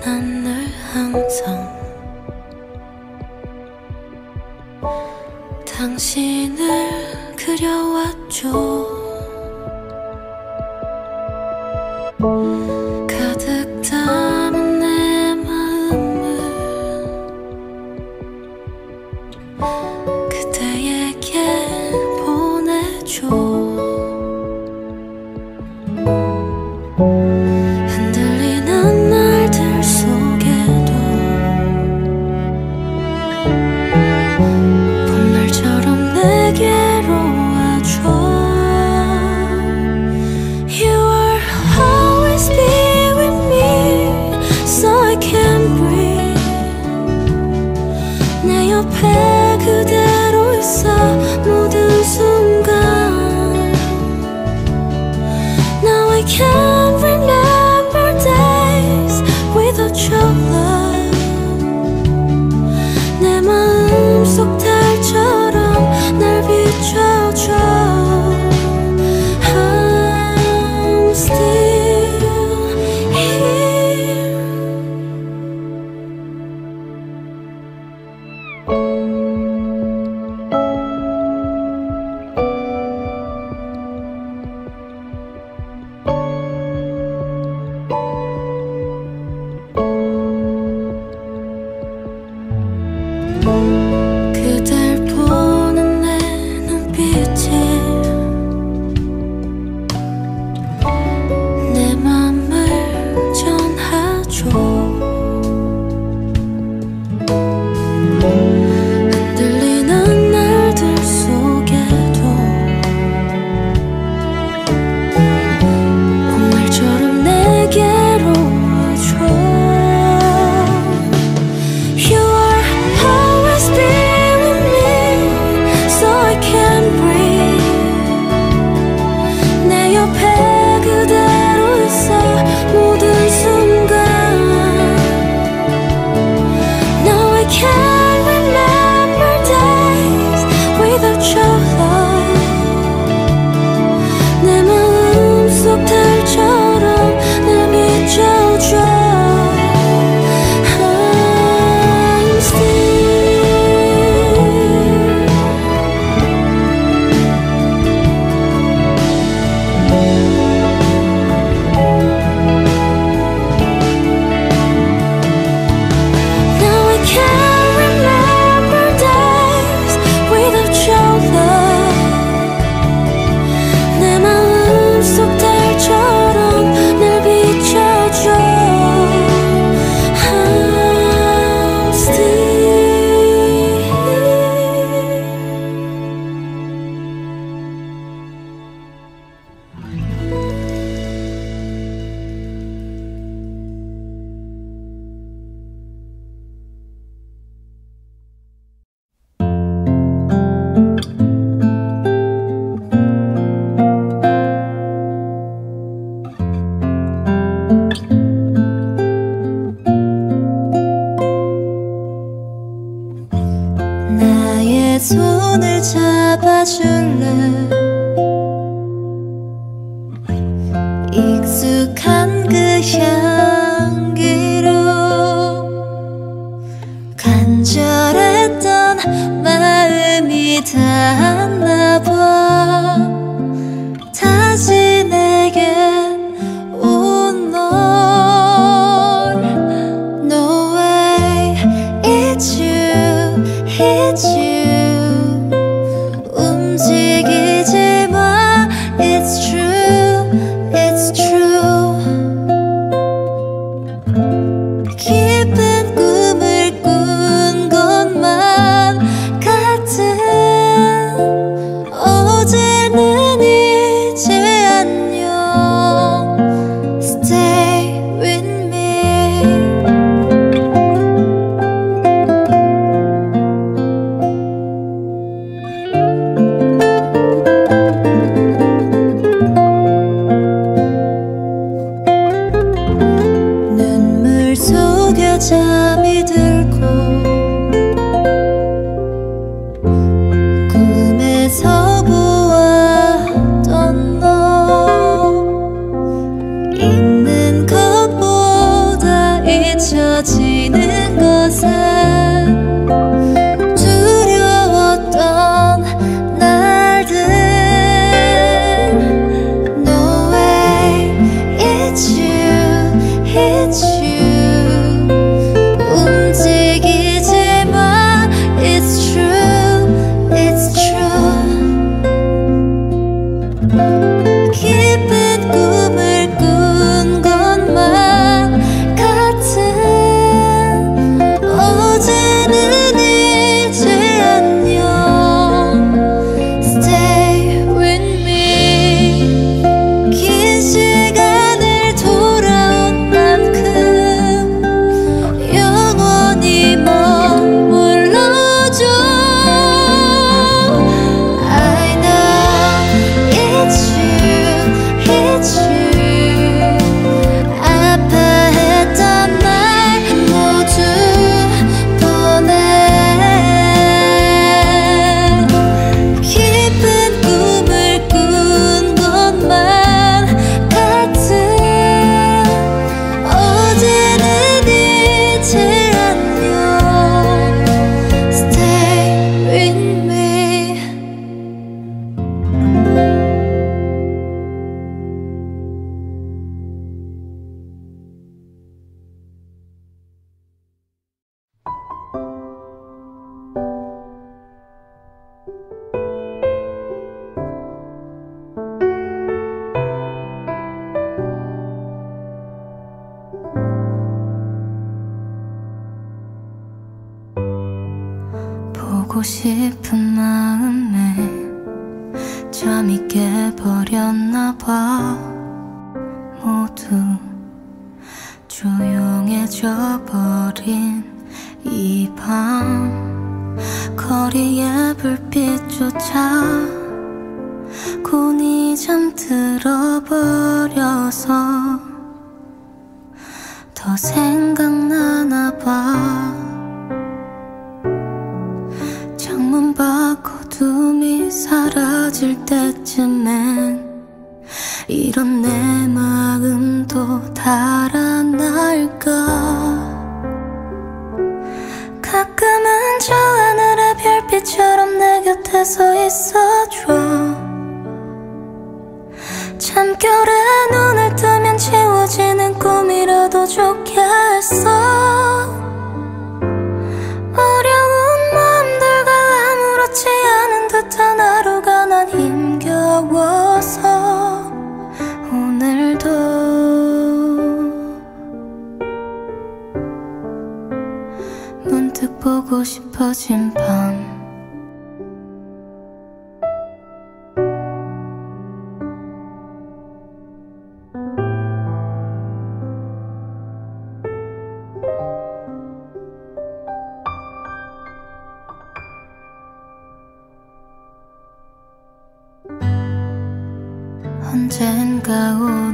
난 늘 항상 당신을 그려왔죠. 보고 싶은 마음에 잠이 깨버렸나 봐. 모두 조용해져 버린 이 밤. 거리의 불빛조차 곤히 잠들어 버려서 더 생각나나 봐. 때쯤엔 이런 내 마음도 달아날까? 가끔은 저 하늘의 별빛처럼 내 곁에 서 있어줘. 잠결에 눈을 뜨면 지워지는 꿈이라도 좋겠어. 어서 오늘도 문득 보고 싶어진 밤. 顔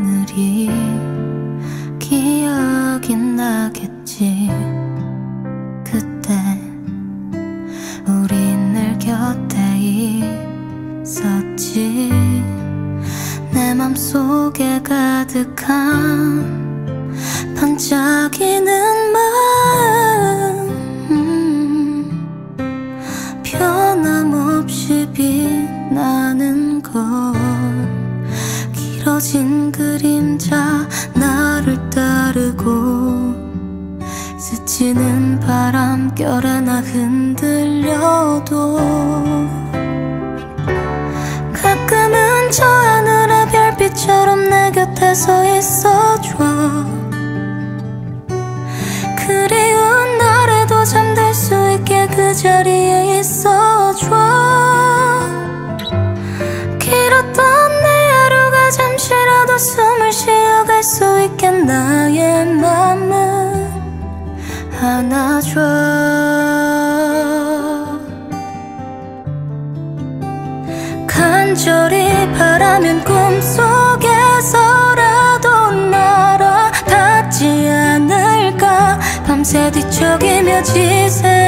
간절히 바라면 꿈속에서라도 날아 닿지 않을까. 밤새 뒤척이며 지새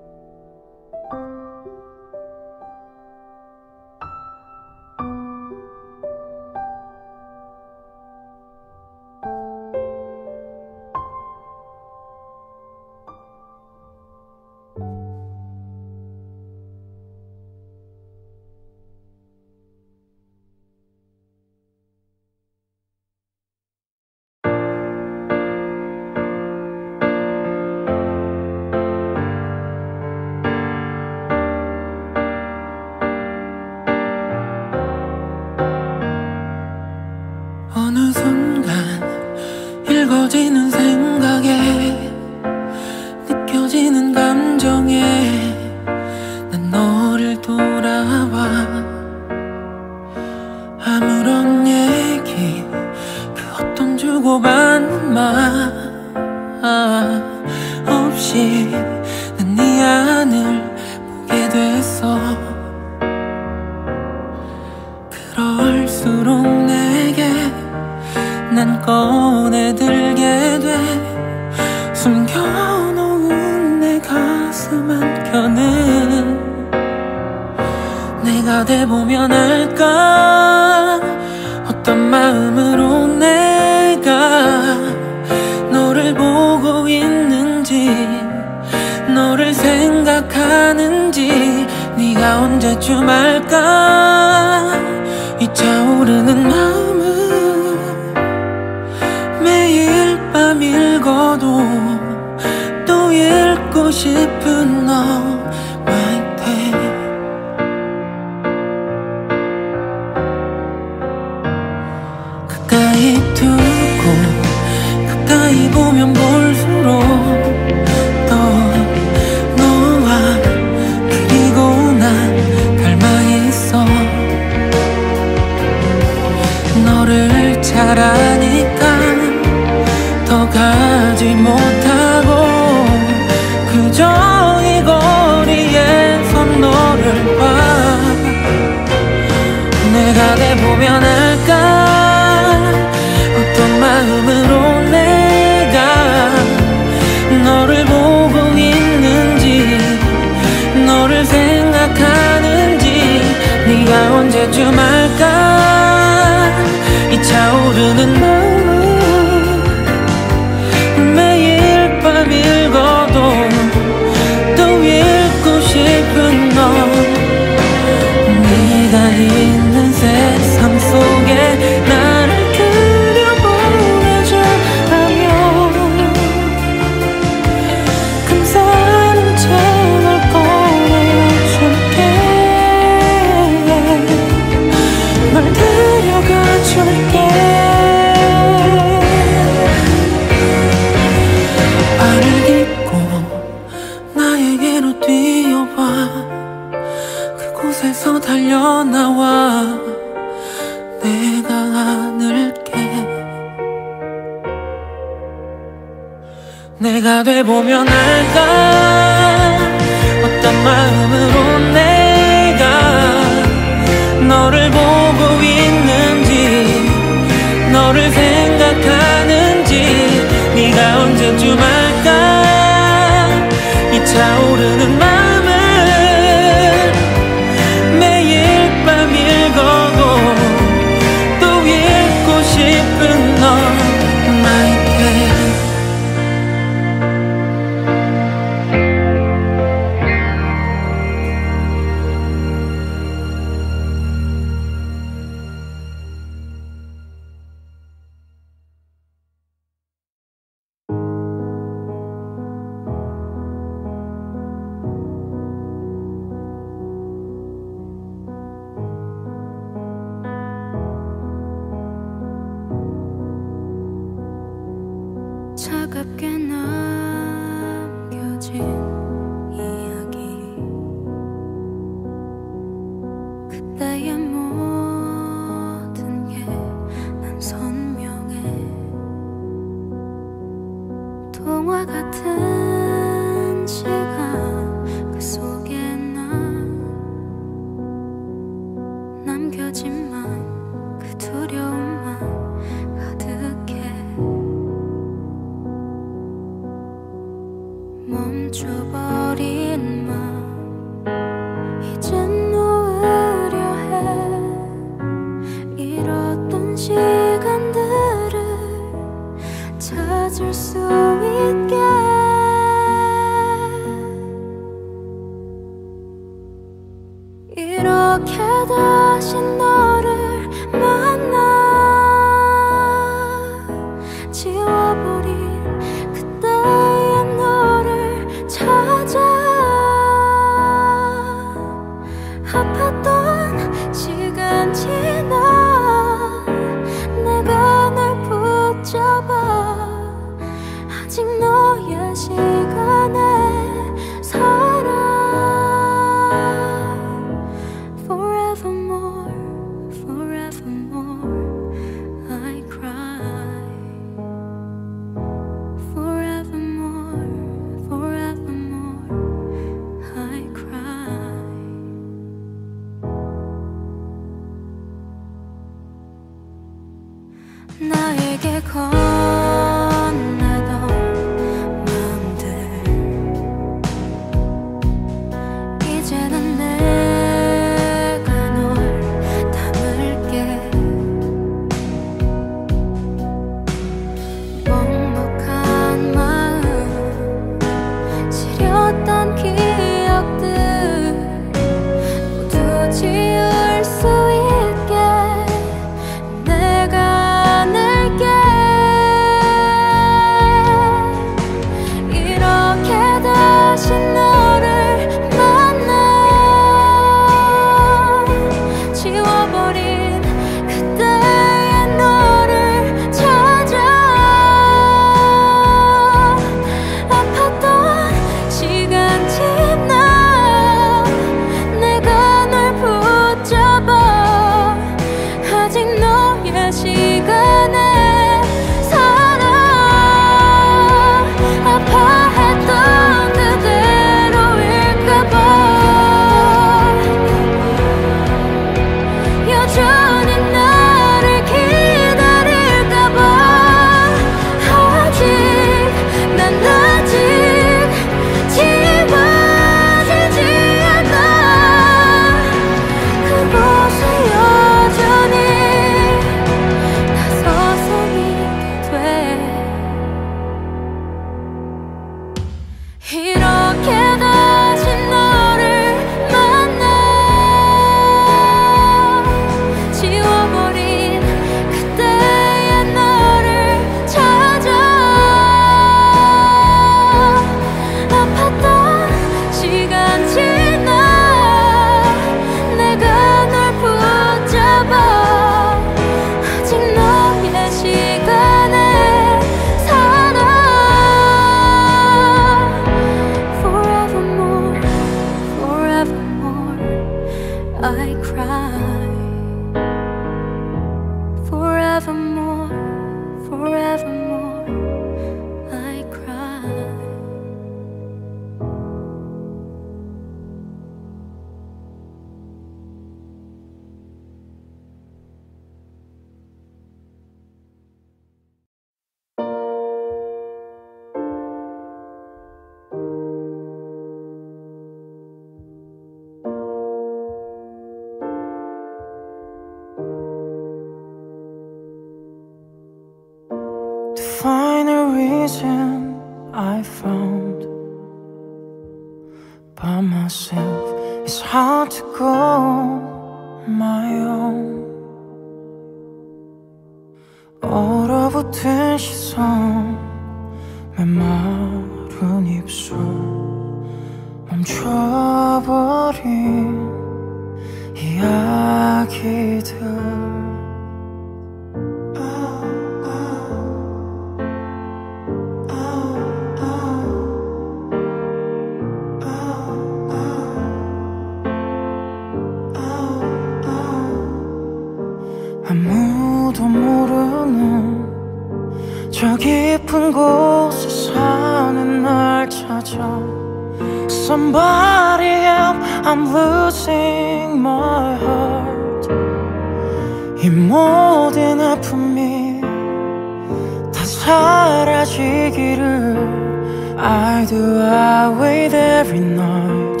I do I wait every night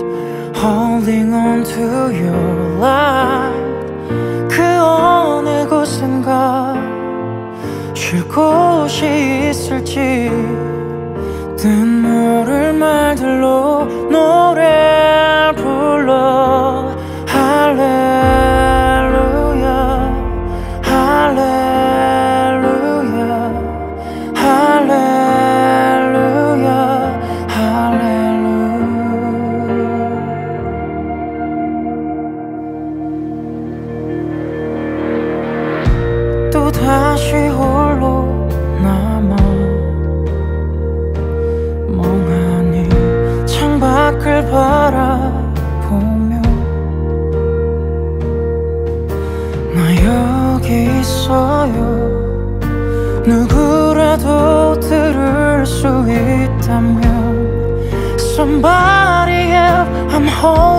Holding on to your light 그 어느 곳인가 쉴 곳이 있을지 뜻 모를 말들로 노래 home.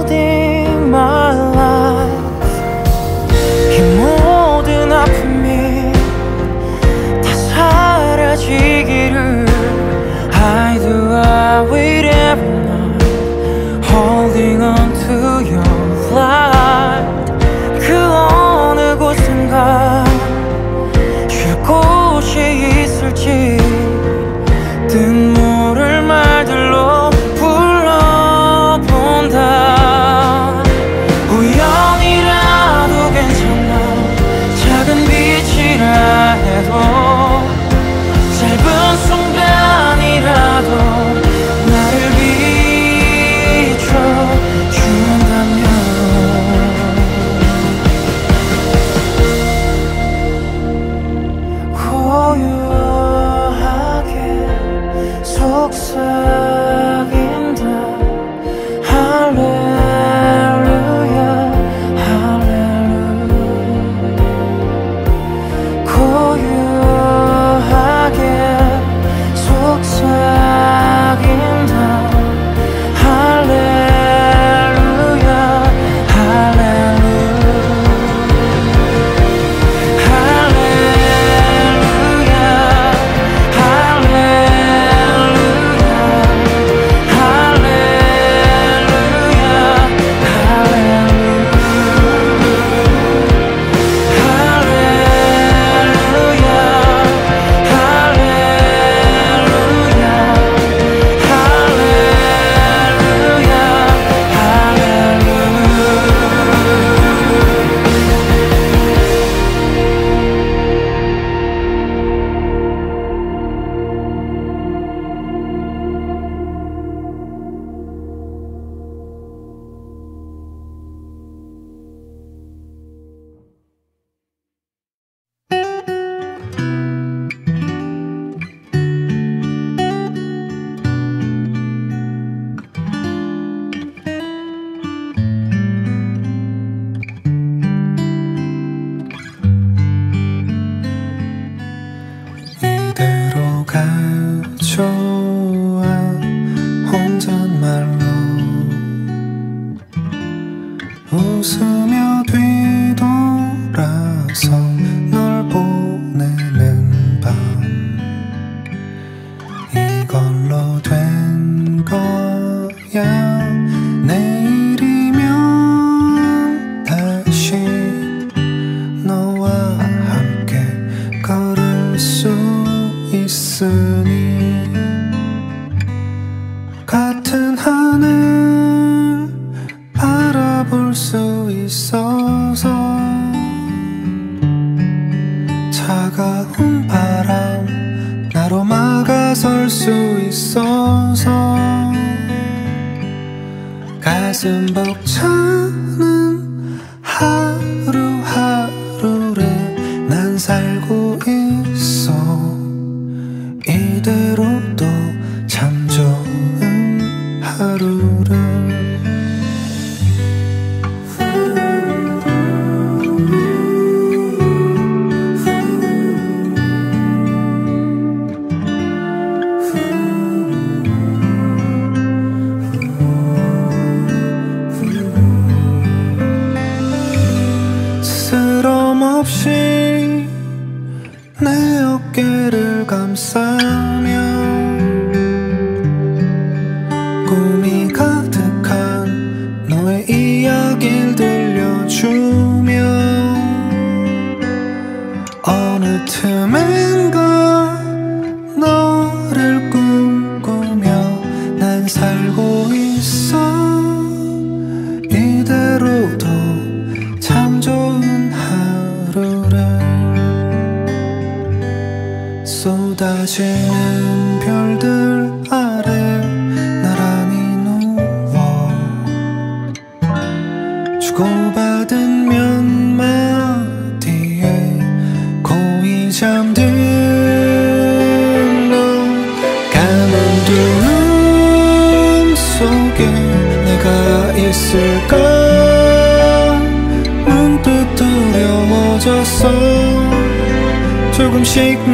바라볼 수 있어서 차가운 바람 나로 막아설 수 있어서 가슴 벅차 쏟아지는 별들 아래 나란히 누워 주고받은 몇 마디에 고이 잠들 너 가는 두눈 속에 내가 있을까? 문득 두려워졌어 조금씩